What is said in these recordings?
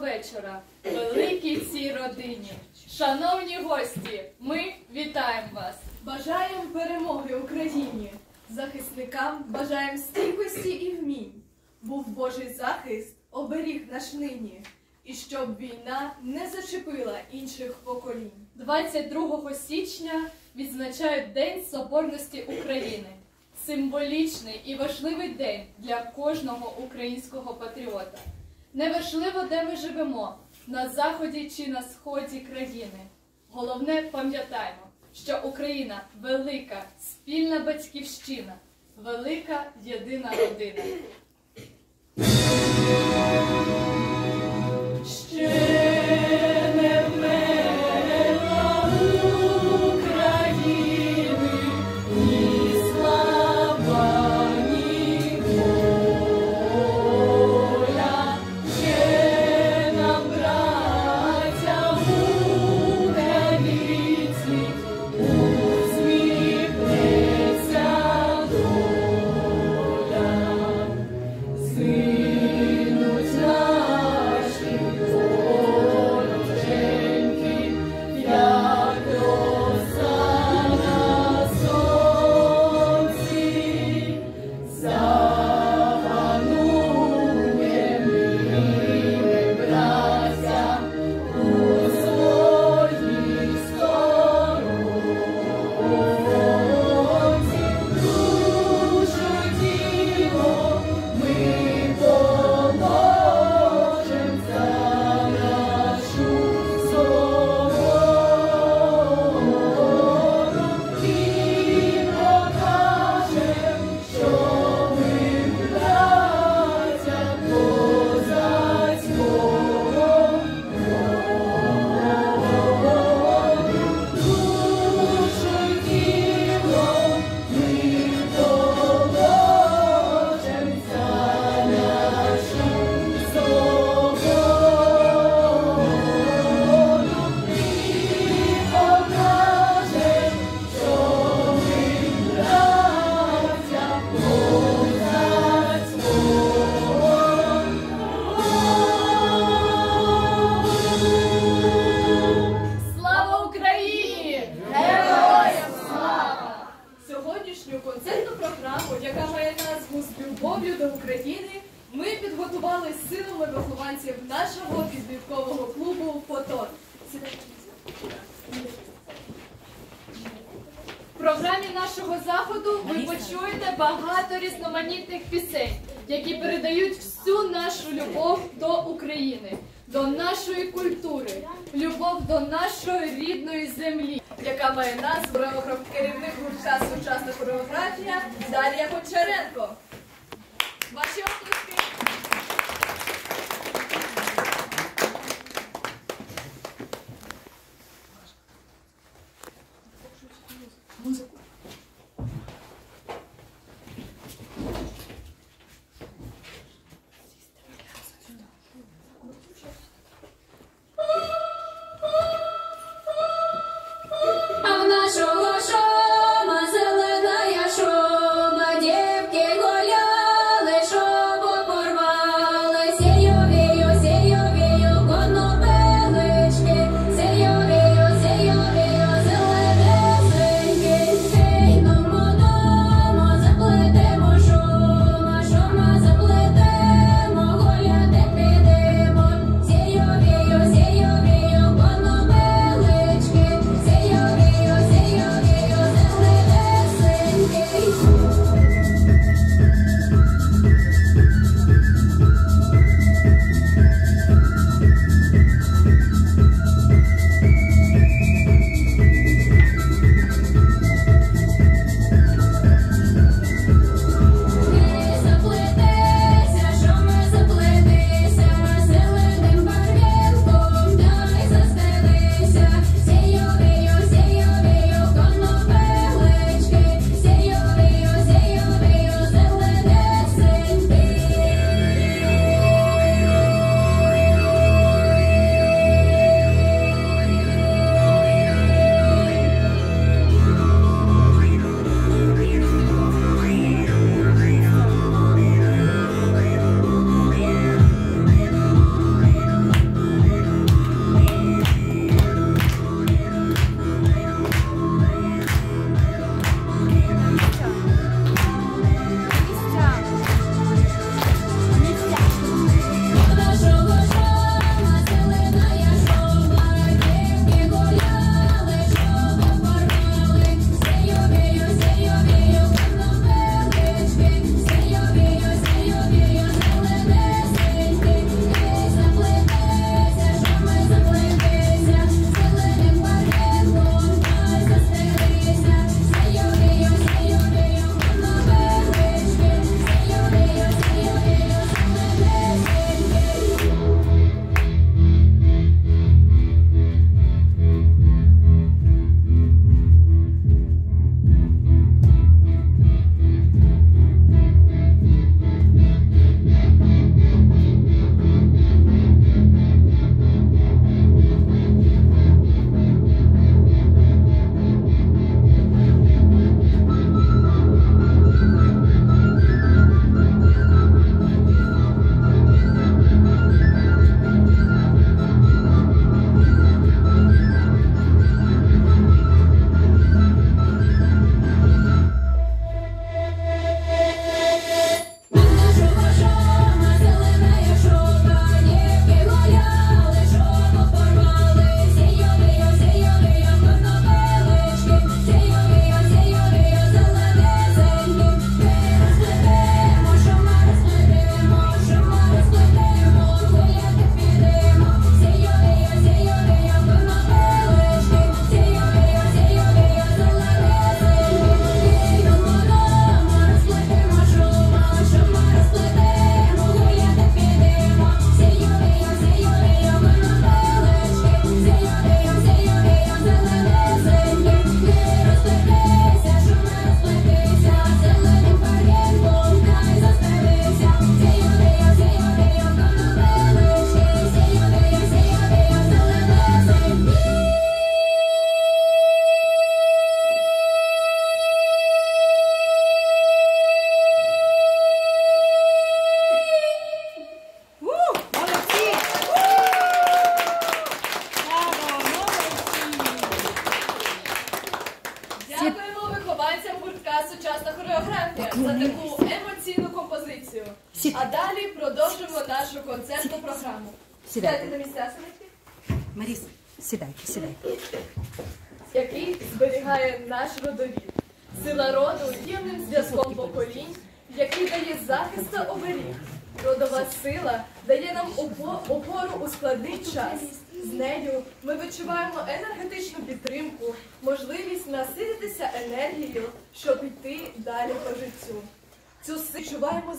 вечора, великій цій родині. Шановні гості, ми вітаємо вас! Бажаємо перемоги Україні! Захисникам бажаємо стійкості і вмінь. Був Божий захист, оберіг наш нині, і щоб війна не зачепила інших поколінь. 22 січня відзначають День Соборності України. Символічний і важливий день для кожного українського патріота. Неважливо, де ми живемо, на заході чи на сході країни. Головне, пам'ятаємо, що Україна велика, спільна батьківщина, велика єдина родина.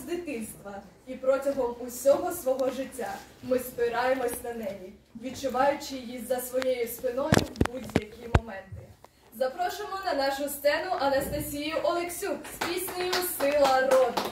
дитинства, і протягом усього свого життя ми спираємось на неї, відчуваючи її за своєю спиною в будь-які моменти. Запрошуємо на нашу сцену Анастасію Олексюк з піснею Сила роду.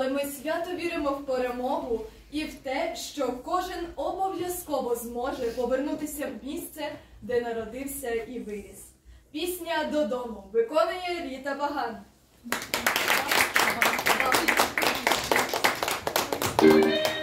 Але ми свято віримо в перемогу і в те, що кожен обов'язково зможе повернутися в місце, де народився і виріс. Пісня додому виконує Ріта Баган. Thank.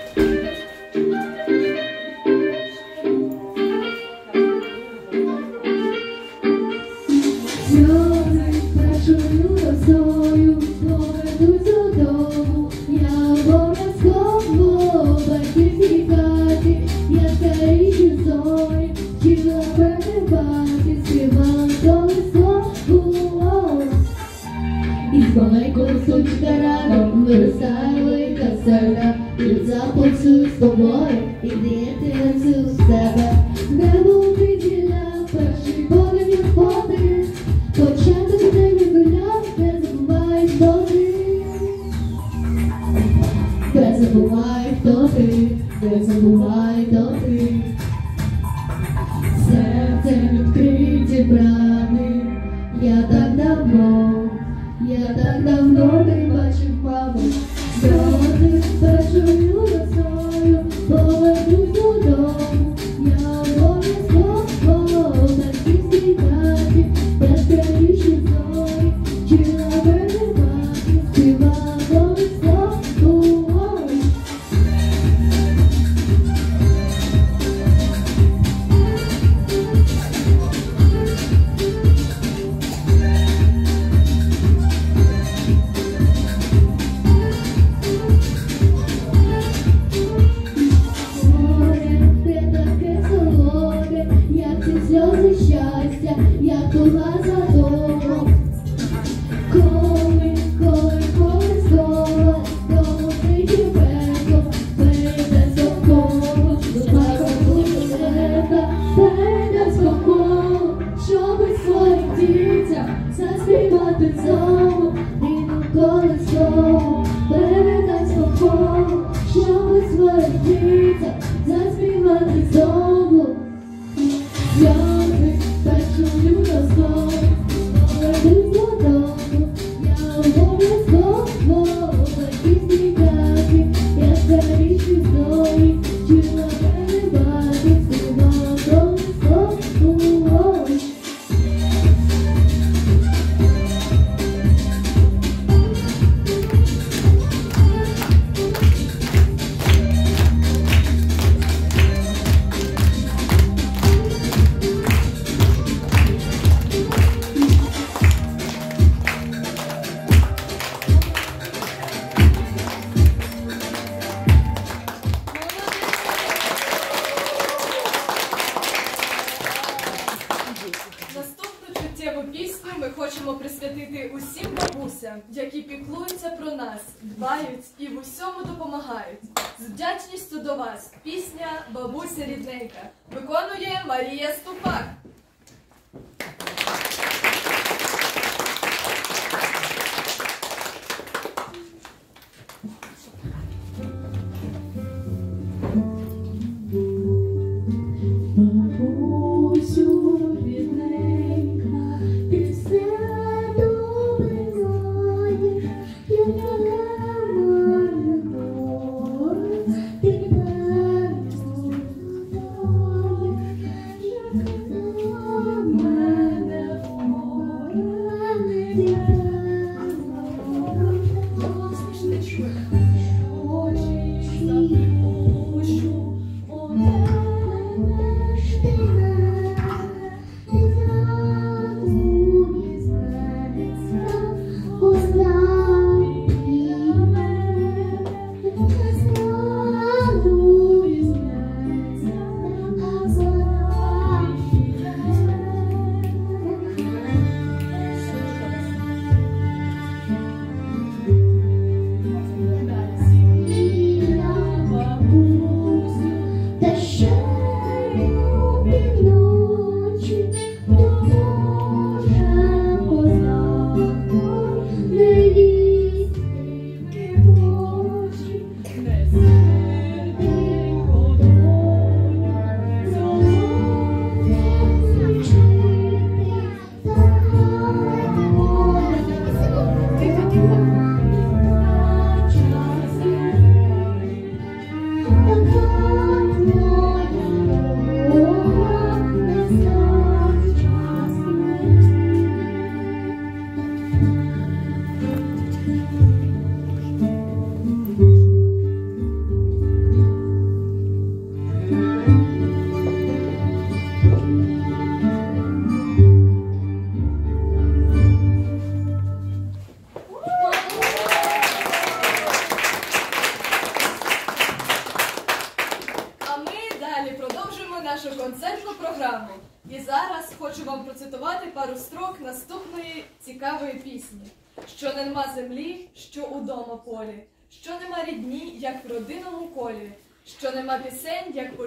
Щастя, як була за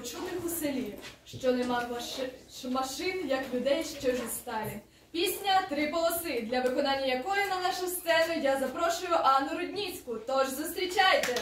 почутих у селі, що нема машин, як людей, що ж сталі. Пісня Три полоси, для виконання якої на нашу сцену я запрошую Анну Рудніцьку. Тож зустрічайте!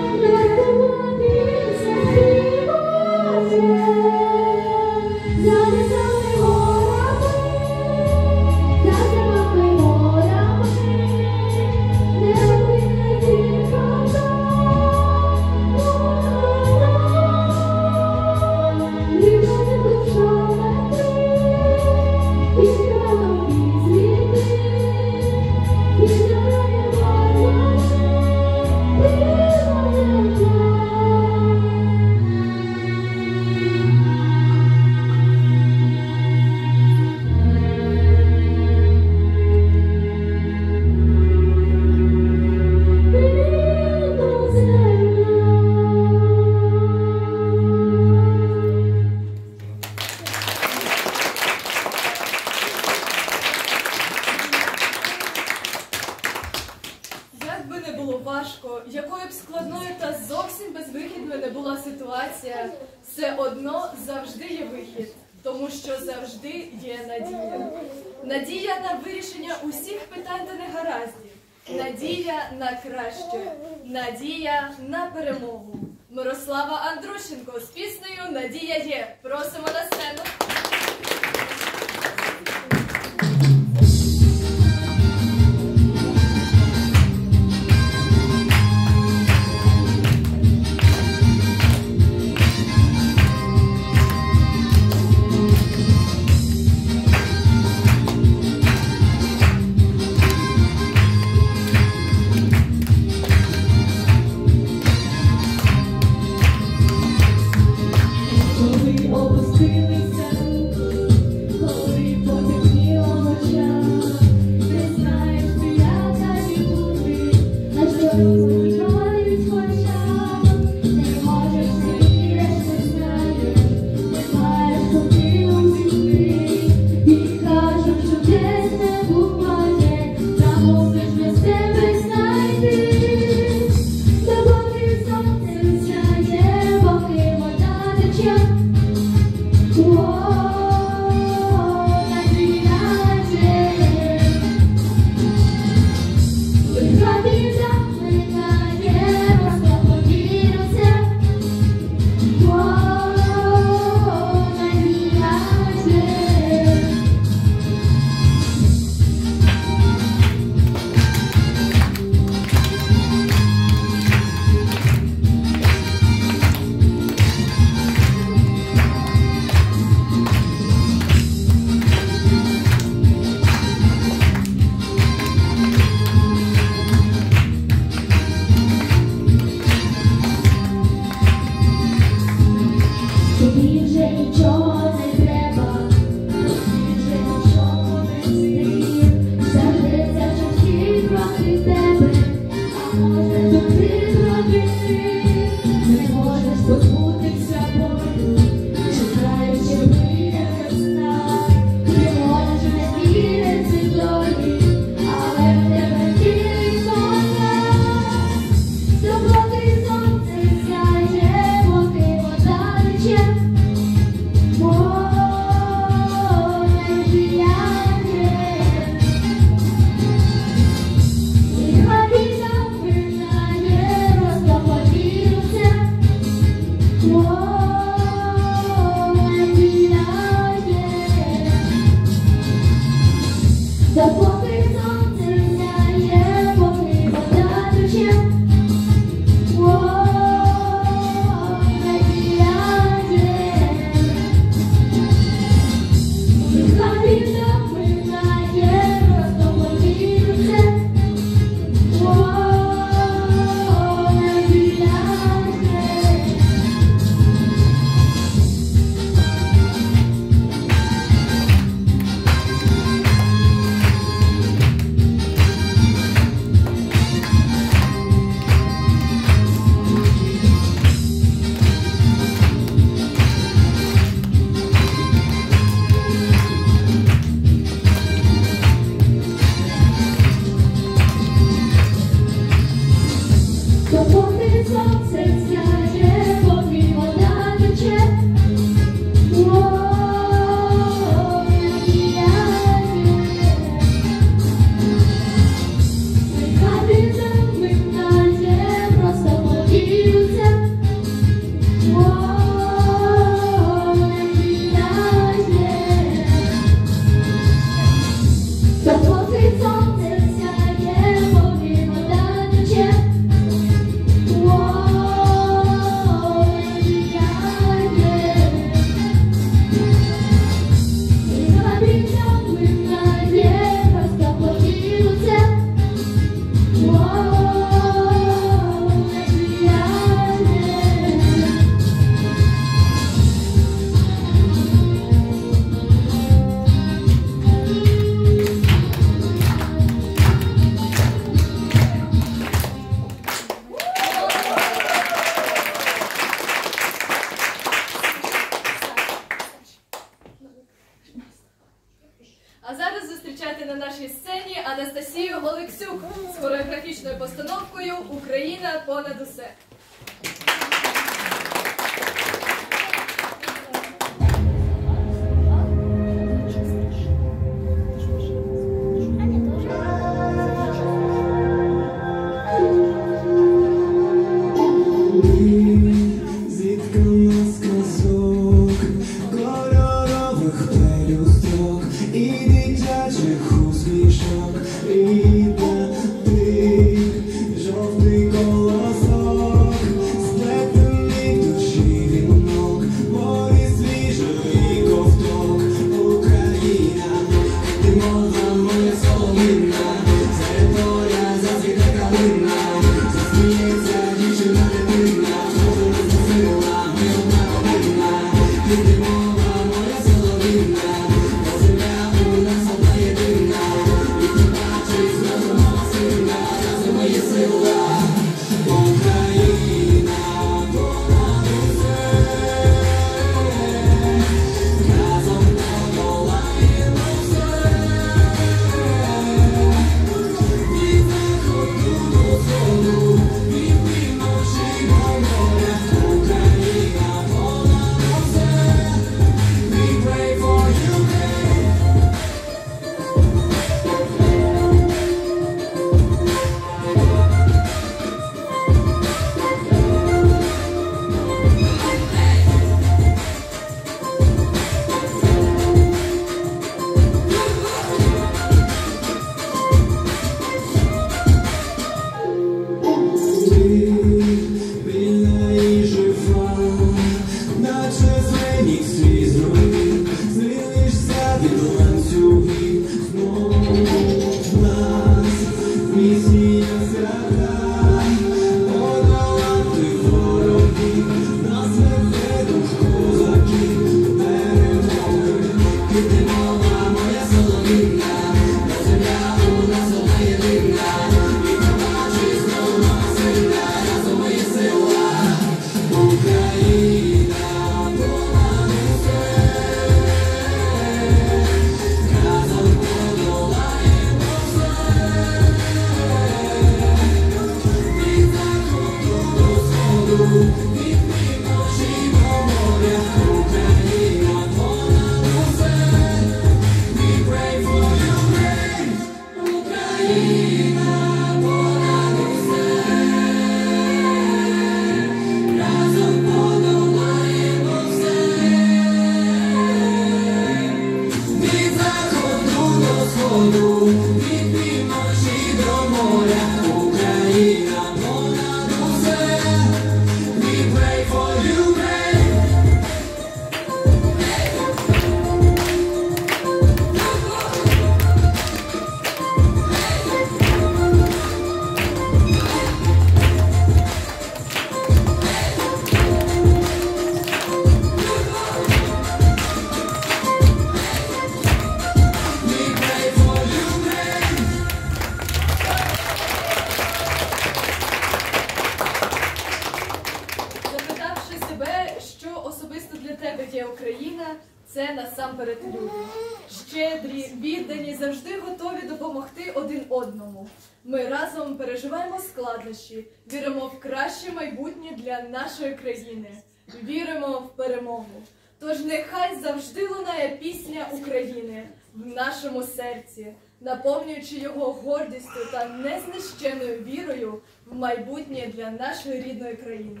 Тож нехай завжди лунає пісня України в нашому серці, наповнюючи його гордістю та незнищеною вірою в майбутнє для нашої рідної країни.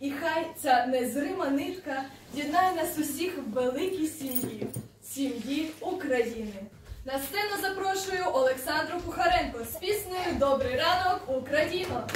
І хай ця незрима нитка єднає нас усіх в великій сім'ї, сім'ї України. На сцену запрошую Олександру Кухаренко з піснею Добрий ранок, Україно!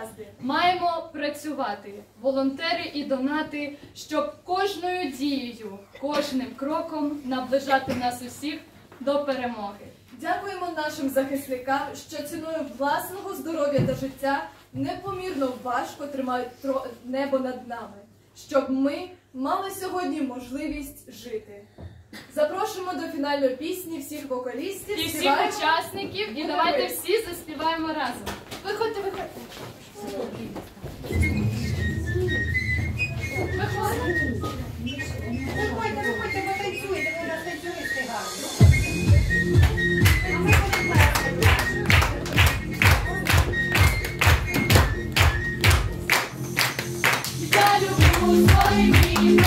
гаразди. Маємо працювати, волонтери і донати, щоб кожною дією, кожним кроком наближати нас усіх до перемоги. Дякуємо нашим захисникам, що ціною власного здоров'я та життя непомірно важко тримають небо над нами, щоб ми мали сьогодні можливість жити. Запрошуємо до фінальної пісні всіх вокалістів, і всіх співаємо. учасників. І давайте всі заспіваємо разом. Виходьте, виходьте. Виходьте. Виходьте, виходьте, потанцюйте, ви нас танцюєте гарно. Я люблю свої мій,